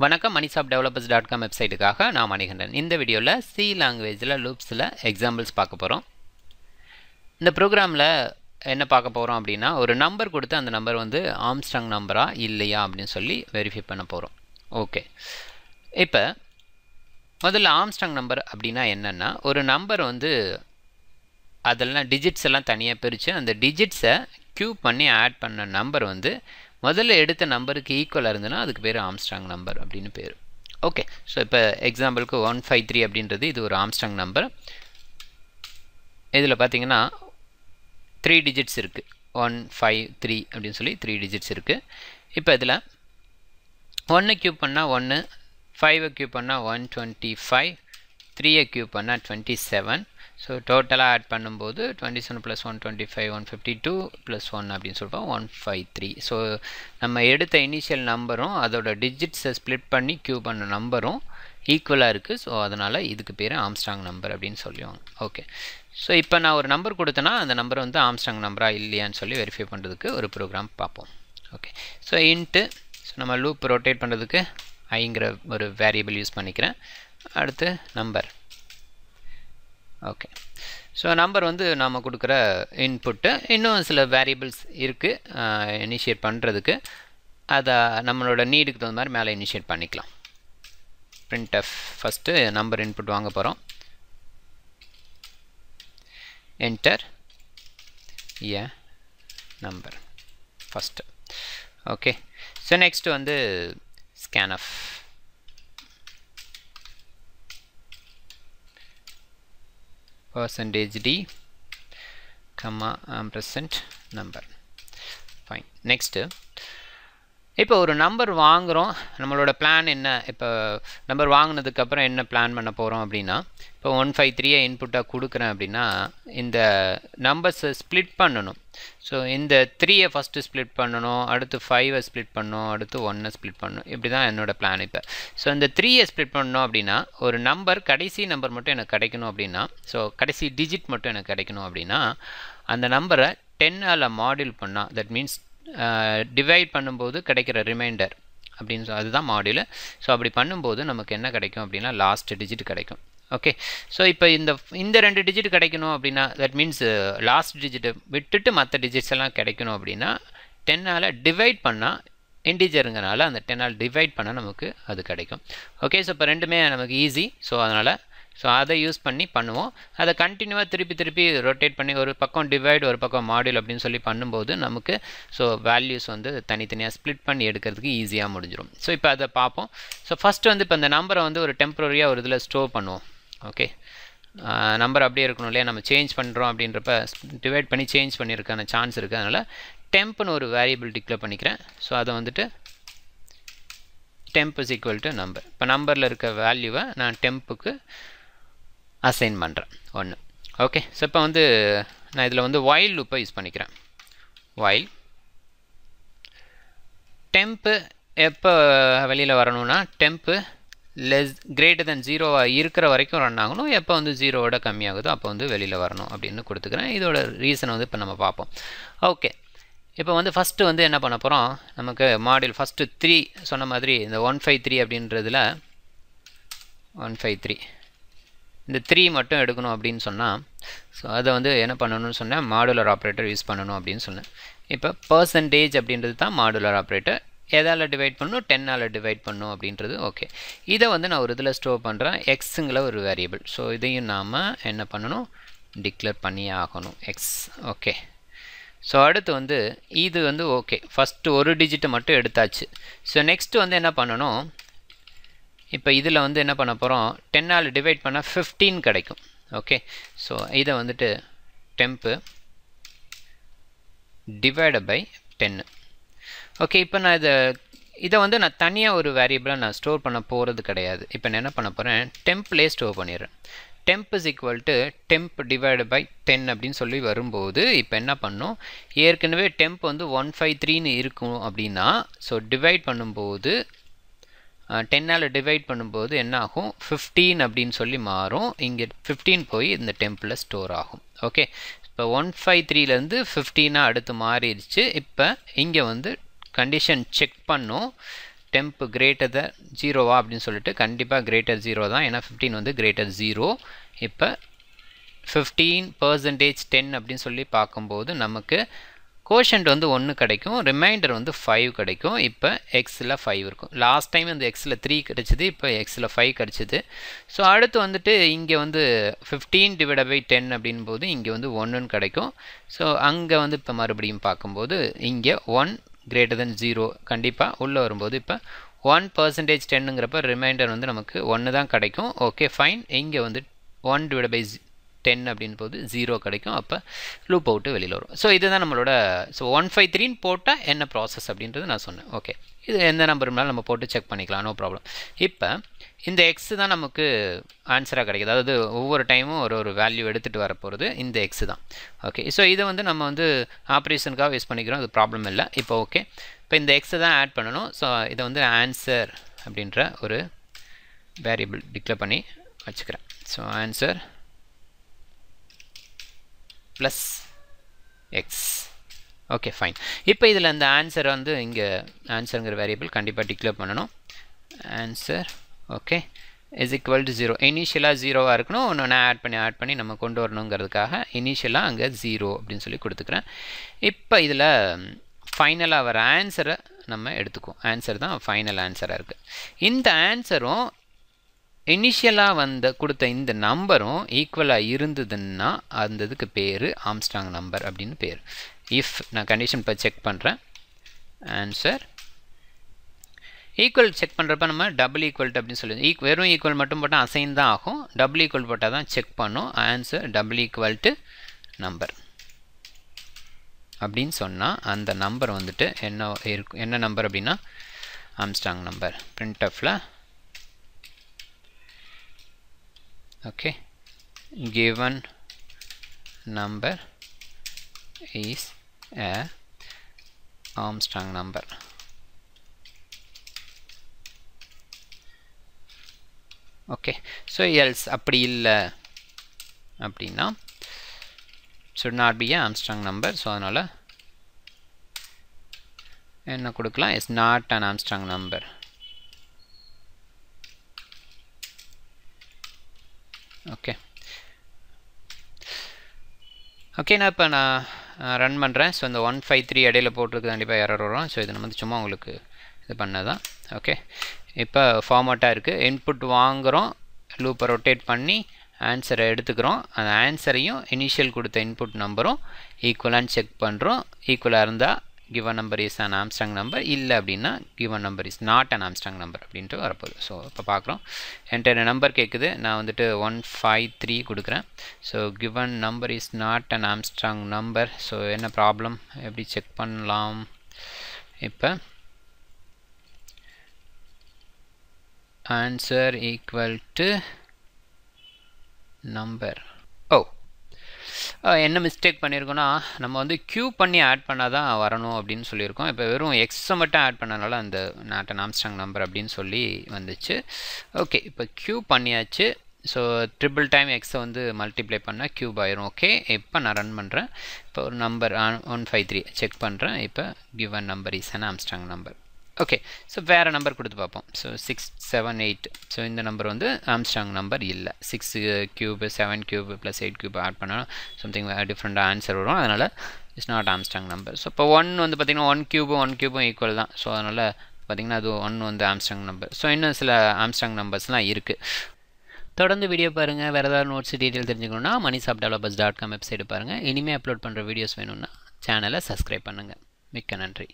வணக்கம் மணிசாப் developers dot com வெப்சைட்டுக்காக நான் மணிகண்டன். இந்த வீடியோவில் சி லாங்குவேஜில் லூப்ஸில் எக்ஸாம்பிள்ஸ் பார்க்க போகிறோம் இந்த ப்ரோக்ராமில் என்ன பார்க்க போகிறோம் அப்படின்னா ஒரு நம்பர் கொடுத்து அந்த நம்பர் வந்து ஆம்ஸ்டாங் நம்பரா இல்லையா அப்படின்னு சொல்லி வெரிஃபை பண்ண போகிறோம் ஓகே இப்போ முதல்ல ஆம்ஸ்டாங் நம்பர் அப்படின்னா என்னென்னா ஒரு நம்பர் வந்து அதெல்லாம் டிஜிட்ஸ் எல்லாம் தனியாக பிரித்து அந்த டிஜிட்ஸை க்யூப் பண்ணி ஆட் பண்ண நம்பர் வந்து முதல்ல எடுத்த நம்பருக்கு ஈக்குவலாக இருந்ததுன்னா அதுக்கு பேர் ஆம்ஸ்டாங் நம்பர் அப்படின்னு பேர். ஓகே ஸோ இப்போ எக்ஸாம்பிளுக்கு ஒன் ஃபைவ் த்ரீ அப்படின்றது இது ஒரு ஆம்ஸ்டாங் நம்பர் இதில் பார்த்தீங்கன்னா த்ரீ டிஜிட்ஸ் இருக்குது ஒன் ஃபைவ் த்ரீ அப்படின்னு சொல்லி த்ரீ டிஜிட்ஸ் இருக்குது இப்போ இதில் ஒன்று க்யூப் பண்ணால் ஒன்று ஃபைவை க்யூப் பண்ணால் ஒன் டுவெண்ட்டி ஃபைவ் த்ரீயை க்யூப் பண்ணால் டுவெண்ட்டி செவன் ஸோ டோட்டலாக ஆட் பண்ணும்போது twenty seven plus one twenty five one fifty two plus one அப்படின்னு சொல்லிட்டோம் ஒன் ஃபைவ் த்ரீ ஸோ நம்ம எடுத்த இனிஷியல் நம்பரும் அதோட டிஜிட்ஸை ஸ்ப்ளிட் பண்ணி க்யூ பண்ண நம்பரும் ஈக்குவலாக இருக்குது ஸோ அதனால் இதுக்கு பேர் ஆம்ஸ்டாங் நம்பர் அப்படின்னு சொல்லுவாங்க. ஓகே ஸோ இப்போ நான் ஒரு நம்பர் கொடுத்தேன்னா அந்த நம்பர் வந்து ஆம்ஸ்டாங் நம்பரா இல்லையான்னு சொல்லி வெரிஃபை பண்ணுறதுக்கு ஒரு ப்ரோக்ராம் பார்ப்போம். ஓகே ஸோ இன்ட்டு ஸோ நம்ம லூப் ரொட்டேட் பண்ணுறதுக்கு ஐங்கிற ஒரு வேரியபிள் யூஸ் பண்ணிக்கிறேன். அடுத்து நம்பர் ஓகே ஸோ நம்பர் வந்து நாம் கொடுக்குற இன்புட்டு இன்னும் சில வேரியபிள்ஸ் இருக்குது இனிஷியேட் பண்ணுறதுக்கு அதை நம்மளோட நீடுக்கு தகுந்த மாதிரி மேலே இனிஷியேட் பண்ணிக்கலாம். Print F first number input வாங்க போகிறோம் enter a number first okay so next வந்து scan of percentage d comma ampersand number. Fine. Next இப்போ ஒரு நம்பர் வாங்குகிறோம் நம்மளோட பிளான் என்ன? இப்போ நம்பர் வாங்கினதுக்கப்புறம் என்ன பிளான் பண்ண போகிறோம் அப்படின்னா இப்போ ஒன் ஃபைவ் த்ரீயை இன்புட்டாக கொடுக்குறேன் அப்படின்னா இந்த நம்பர்ஸை ஸ்ப்ளிட் பண்ணணும். ஸோ இந்த த்ரீயை ஃபஸ்ட்டு ஸ்ப்ளிட் பண்ணணும் அடுத்து ஃபைவை ஸ்ப்ளிட் பண்ணணும் அடுத்து ஒன்னை ஸ்ப்ளிட் பண்ணணும். இப்படி தான் என்னோடய பிளான் இப்போ. ஸோ இந்த த்ரீயை ஸ்ப்ளிட் பண்ணணும் அப்படின்னா ஒரு நம்பர் கடைசி நம்பர் மட்டும் எனக்கு கிடைக்கணும் அப்படின்னா ஸோ கடைசி டிஜிட் மட்டும் எனக்கு கிடைக்கணும் அப்படின்னா அந்த நம்பரை டென்னால் மாடியூல் பண்ணால் தட் மீன்ஸ் டிவைட் பண்ணும்போது கிடைக்கிற ரிமைண்டர் அப்படின்னு சொ அதுதான் மாடியூலு ஸோ அப்படி பண்ணும்போது நமக்கு என்ன கிடைக்கும் அப்படின்னா லாஸ்ட் டிஜிட் கிடைக்கும். ஓகே ஸோ இப்போ இந்த இந்த ரெண்டு டிஜிட் கிடைக்கணும் அப்படின்னா தட் மீன்ஸ் லாஸ்ட் டிஜிட்டை விட்டுட்டு மற்ற டிஜிட்ஸ் எல்லாம் கிடைக்கணும் அப்படின்னா டென்னால் டிவைட் பண்ணால் இன்டிஜருங்கனால அந்த டென்னால் டிவைட் பண்ணால் நமக்கு அது கிடைக்கும். ஓகே ஸோ இப்போ ரெண்டுமே நமக்கு ஈஸி ஸோ அதனால் ஸோ அதை யூஸ் பண்ணி பண்ணுவோம். அதை கண்டினியூவாக திருப்பி திருப்பி ரொட்டேட் பண்ணி ஒரு பக்கம் டிவைட் ஒரு பக்கம் மாடியூல் அப்படின்னு சொல்லி பண்ணும்போது நமக்கு ஸோ வேல்யூஸ் வந்து தனித்தனியாக ஸ்ப்ளிட் பண்ணி எடுக்கிறதுக்கு ஈஸியாக முடிஞ்சிடும் ஸோ இப்போ அதை பார்ப்போம். ஸோ ஃபஸ்ட்டு வந்து இப்போ இந்த நம்பரை வந்து ஒரு டெம்பரரியாக ஒரு இதில் ஸ்டோர் பண்ணுவோம். ஓகே நம்பர் அப்படியே இருக்கணும் இல்லையா? நம்ம சேஞ்ச் பண்ணுறோம் அப்படின்றப்ப டிவைட் பண்ணி சேஞ்ச் பண்ணியிருக்கான சான்ஸ் இருக்குது அதனால் டெம்ப்னு ஒரு வேரியபிள் டிக்ளேர் பண்ணிக்கிறேன். ஸோ அதை வந்துட்டு temp is equal to number இப்போ நம்பரில் இருக்க வேல்யூவை நான் டெம்ப்புக்கு அசைன் பண்ணுறேன் ஒன்று ஓகே ஸோ இப்போ வந்து நான் இதில் வந்து வாயில் லூப்பை யூஸ் பண்ணிக்கிறேன். வாயில் டெம்ப்பு எப்போ வெளியில் வரணும்னா டெம்ப்பு லெஸ் கிரேட்டர் தென் ஜீரோவாக இருக்கிற வரைக்கும் ரன் ஆகணும். எப்போ வந்து ஜீரோவோட கம்மியாகுதோ அப்போ வந்து வெளியில் வரணும் அப்படின்னு கொடுத்துக்கிறேன். இதோட ரீசன் வந்து இப்போ நம்ம பார்ப்போம். ஓகே இப்போ வந்து ஃபஸ்ட்டு வந்து என்ன பண்ண போகிறோம் நமக்கு மாடியூல் ஃபஸ்ட்டு த்ரீ சொன்ன மாதிரி இந்த ஒன் ஃபைவ் த்ரீ அப்படின்றதுல ஒன் ஃபைவ் த்ரீ இந்த த்ரீ மட்டும் எடுக்கணும் அப்படின்னு சொன்னால் ஸோ அதை வந்து என்ன பண்ணணும்னு சொன்னேன் மாடுலர் ஆப்ரேட்டர் யூஸ் பண்ணணும் அப்படின்னு சொன்னேன். இப்போ பர்சன்டேஜ் அப்படின்றது தான் மாடுலர் ஆப்ரேட்டர் எதால் டிவைட் பண்ணணும் டென்னால் டிவைட் பண்ணும் அப்படின்றது ஓகே இதை வந்து நான் ஒரு இதில் ஸ்டோர் பண்ணுறேன் எக்ஸுங்கிற ஒரு வேரியபிள் ஸோ இதையும் நாம் என்ன பண்ணணும்? டிக்ளேர் பண்ணியே ஆகணும் எக்ஸ் ஓகே ஸோ அடுத்து வந்து இது வந்து ஓகே ஃபஸ்ட்டு ஒரு டிஜிட்டை மட்டும் எடுத்தாச்சு. ஸோ நெக்ஸ்ட்டு வந்து என்ன பண்ணணும்? இப்போ இதில் வந்து என்ன பண்ண போகிறோம் டென்னால் டிவைட் பண்ணால் ஃபிஃப்டீன் கிடைக்கும். ஓகே ஸோ இதை வந்துட்டு டெம்ப்பு டிவைட பை டென்னு ஓகே இப்போ நான் இதை இதை வந்து நான் தனியாக ஒரு வேரியபிளாக நான் ஸ்டோர் பண்ண போகிறது கிடையாது. இப்போ நான் என்ன பண்ண போகிறேன் டெம்ப்லேயே ஸ்டோர் பண்ணிடுறேன். Temp is equal to temp divide by ten அப்படின்னு சொல்லி வரும்போது இப்போ என்ன பண்ணும்? ஏற்கனவே டெம்ப் வந்து ஒன் ஃபைவ் த்ரீன்னு இருக்கும் அப்படின்னா ஸோ டிவைட் பண்ணும்போது டென்னால் டிவைட் பண்ணும்போது என்ன ஆகும் ஃபிஃப்டீன் அப்படின்னு சொல்லி மாறும். இங்கே ஃபிஃப்டீன் போய் இந்த டெம்பில் ஸ்டோர் ஆகும். ஓகே இப்போ ஒன் ஃபைவ் த்ரீலேருந்து ஃபிஃப்டீனாக அடுத்து மாறிடுச்சு. இப்போ இங்கே வந்து கண்டிஷன் செக் பண்ணும். டெம்ப் கிரேட்டர் த ஜீரோவா அப்படின்னு சொல்லிட்டு கண்டிப்பாக கிரேட்டர் ஜீரோ தான். ஏன்னா ஃபிஃப்டீன் வந்து கிரேட்டர் ஜீரோ இப்போ ஃபிஃப்டீன் பர்சன்டேஜ் டென் அப்படின்னு சொல்லி பார்க்கும்போது நமக்கு கோஷன்ட் வந்து ஒன்று கிடைக்கும் ரிமைண்டர் வந்து ஃபைவ் கிடைக்கும். இப்போ எக்ஸில் ஃபைவ் இருக்கும். லாஸ்ட் டைம் வந்து எக்ஸில் த்ரீ கிடச்சிது இப்போ எக்ஸில் ஃபைவ் கிடச்சிது. ஸோ அடுத்து வந்துட்டு இங்கே வந்து ஃபிஃப்டீன் டிவைட் பை டென் அப்படின் போது இங்கே வந்து ஒன்றுன்னு கிடைக்கும். ஸோ அங்கே வந்து இப்போ மறுபடியும் பார்க்கும்போது இங்கே ஒன் கிரேட்டர் தென் ஜீரோ கண்டிப்பாக உள்ளே வரும்போது இப்போ ஒன் பர்சன்டேஜ் டென்னுங்கிறப்ப ரிமைண்டர் வந்து நமக்கு ஒன்று தான் கிடைக்கும். ஓகே ஃபைன் இங்கே வந்து ஒன் டிவைட் பை டென் அப்படின்னு போது ஜீரோ கிடைக்கும். அப்போ லூப் அவுட்டு வெளியில் வரும். ஸோ இதுதான் நம்மளோட ஸோ ஒன் ஃபைவ் த்ரீன்னு போட்டால் என்ன ப்ராசஸ் அப்படின்றது நான் சொன்னேன். ஓகே இது எந்த நம்பருனாலும் நம்ம போட்டு செக் பண்ணிக்கலாம். நோ ப்ராப்ளம் இப்போ இந்த எக்ஸு தான் நமக்கு ஆன்சராக கிடைக்குது. அதாவது ஒவ்வொரு டைமும் ஒரு ஒரு வேல்யூ எடுத்துகிட்டு வர போகிறது இந்த எக்ஸு தான். ஓகே ஸோ இதை வந்து நம்ம வந்து ஆப்ரேஷனுக்காக யூஸ் பண்ணிக்கிறோம். அது ப்ராப்ளம் இல்லை. இப்போ ஓகே இப்போ இந்த எக்ஸை தான் ஆட் பண்ணணும். ஸோ இதை வந்து ஆன்சர் அப்படின்ற ஒரு வேரியபிள் டிக்ளேர் பண்ணி வச்சுக்கிறேன். So answer plus X okay fine இப்போ இதில் இந்த ஆன்சர் வந்து இங்கே ஆன்சருங்கிற வேரியபிள் கண்டிப்பாக டிக்ளேர் பண்ணணும். Answer okay is equal to zero இனிஷியலாக ஜீரோவாக இருக்கணும். ஒன்று ஆட் பண்ணி ஆட் பண்ணி நம்ம கொண்டு வரணுங்கிறதுக்காக இனிஷியலாக அங்கே ஜீரோ அப்படின்னு சொல்லி கொடுத்துக்கிறேன். இப்போ இதில் ஃபைனலாக வர ஆன்சரை நம்ம எடுத்துக்குவோம். ஆன்சர் தான் ஃபைனல் ஆன்சராக இருக்குது இந்த ஆன்சரும் இனிஷியலாக வந்த கொடுத்த இந்த நம்பரும் ஈக்குவலாக இருந்ததுன்னா அந்த இதுக்கு பேர் ஆம்ஸ்டாங் நம்பர் அப்படின்னு பேர். இஃப் நான் கண்டிஷன் இப்போ செக் பண்ணுறேன் ஆன்சர் ஈக்குவல் செக் பண்ணுறப்ப நம்ம டபுள் ஈக்குவல்ட் அப்படின்னு சொல்லி ஈக் e- வெறும் ஈக்குவல் மட்டும் போட்டால் அசைன் தான் ஆகும். டபுள் ஈக்குவல் போட்டால் தான் செக் பண்ணும். Answer double equal to number அப்படின்னு சொன்னால் அந்த நம்பர் வந்துட்டு என்ன இருக்கும் என்ன நம்பர் அப்படின்னா ஆம்ஸ்டாங் நம்பர் பிரிண்ட் ஆஃபில் okay given number is a Armstrong number okay so else அப்படி இல்லை அப்படின்னா should not be a Armstrong number ஸோ அதனால் என்ன கொடுக்கலாம் is not an Armstrong number okay okay நான் இப்போ நான் ரன் பண்ணுறேன் ஸோ இந்த ஒன் ஃபைவ் த்ரீ இடையில போட்டிருக்கு கண்டிப்பாக எரர் வரும். ஸோ இது நம்ம வந்து சும்மா உங்களுக்கு இது பண்ணதான். ஓகே இப்போ ஃபார்மேட்டாக இருக்குது இன்புட் வாங்குகிறோம் லூப்பை ரொட்டேட் பண்ணி ஆன்சரை எடுத்துக்கிறோம். அந்த ஆன்சரையும் இனிஷியல் கொடுத்த இன்புட் நம்பரும் ஈக்குவலான்னு செக் பண்ணுறோம் ஈக்குவலாக இருந்தால் given number is an Armstrong number இல்லை அப்படின்னா given number is not an Armstrong number அப்படின்ட்டு வரப்போகுது. ஸோ இப்போ பார்க்குறோம். என்கிட்ட நம்பர் கேட்குது. நான் வந்துட்டு ஒன் ஃபைவ் த்ரீ கொடுக்குறேன். So given number is not an Armstrong number so என்ன ப்ராப்ளம் எப்படி செக் பண்ணலாம்? இப்போ ஆன்சர் ஈக்குவல் டு நம்பர் என்ன மிஸ்டேக் பண்ணியிருக்கோன்னா நம்ம வந்து க்யூ பண்ணி ஆட் பண்ணால் தான் வரணும் அப்படின்னு சொல்லியிருக்கோம். இப்போ வெறும் எக்ஸை மட்டும் ஆட் பண்ணனால அந்த நாட்டன் ஆம்ஸ்டாங் நம்பர் அப்படின்னு சொல்லி வந்துச்சு. ஓகே இப்போ க்யூ பண்ணியாச்சு. ஸோ ட்ரிபிள் டைம் எக்ஸை வந்து மல்டிப்ளை பண்ணால் க்யூப் ஆயிரும். ஓகே இப்போ நான் ரன் பண்ணுறேன் இப்போ ஒரு number one five three check பண்ணுறேன் இப்போ given number is an Armstrong number okay so வேறு நம்பர் கொடுத்து பார்ப்போம். So six seven eight so இந்த நம்பர் வந்து ஆம்ஸ்டாங் நம்பர் இல்லை. Six cube seven cube plus eight cube add பண்ணால் சம்திங் டிஃப்ரெண்ட்டாக ஆன்சர் வரும். அதனால் it's not Armstrong number so இப்போ ஒன் வந்து பார்த்திங்கன்னா ஒன் க்யூபும் ஒன் க்யூபும் ஈக்குவல் தான். ஸோ அதனால் பார்த்திங்கன்னா அது ஒன் வந்து ஆம்ஸ்டாங் நம்பர் ஸோ இன்னும் சில ஆம்ஸ்டாங் நம்பர்ஸ்லாம் இருக்குது தொடர்ந்து வீடியோ பாருங்கள் வேறு ஏதாவது நோட்ஸ் டீட்டெயில் தெரிஞ்சுக்கணுன்னா மணி சாப் டெவலப்பர்ஸ் டாட் காம் வெப்சைட் பாருங்கள் இனிமேல் அப்லோட் பண்ணுற வீடியோஸ் வேணும்னா சேனலை சப்ஸ்கிரைப் பண்ணுங்கள் மிக்க நன்றி.